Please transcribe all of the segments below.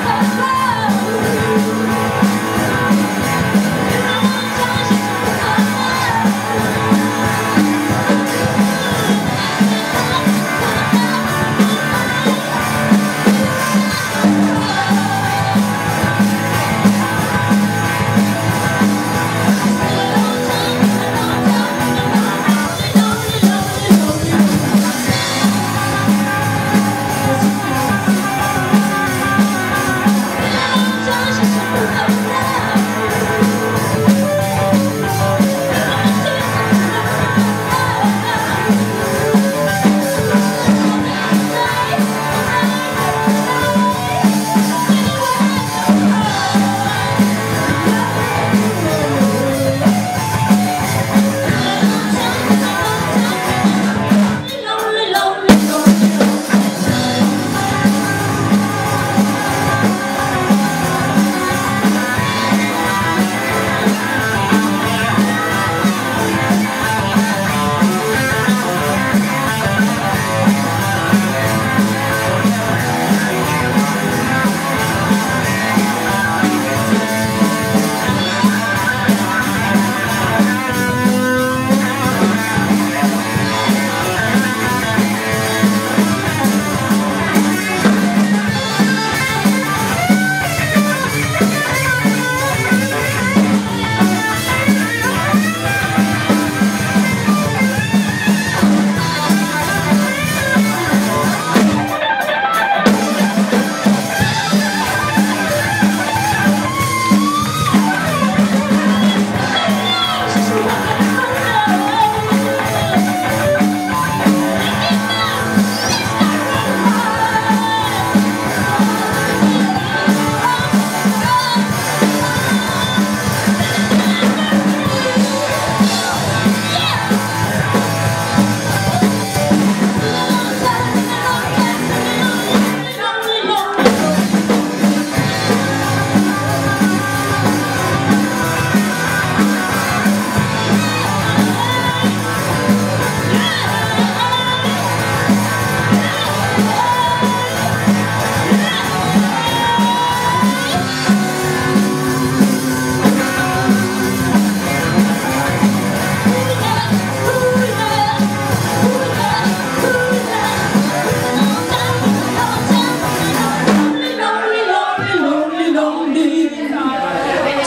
아.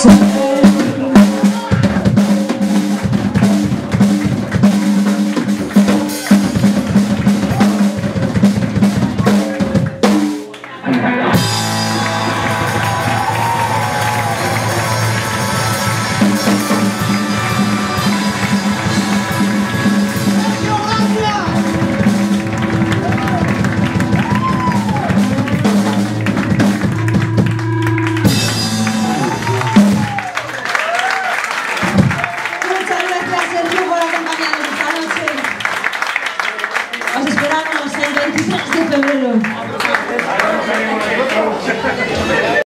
Jackson. Merci.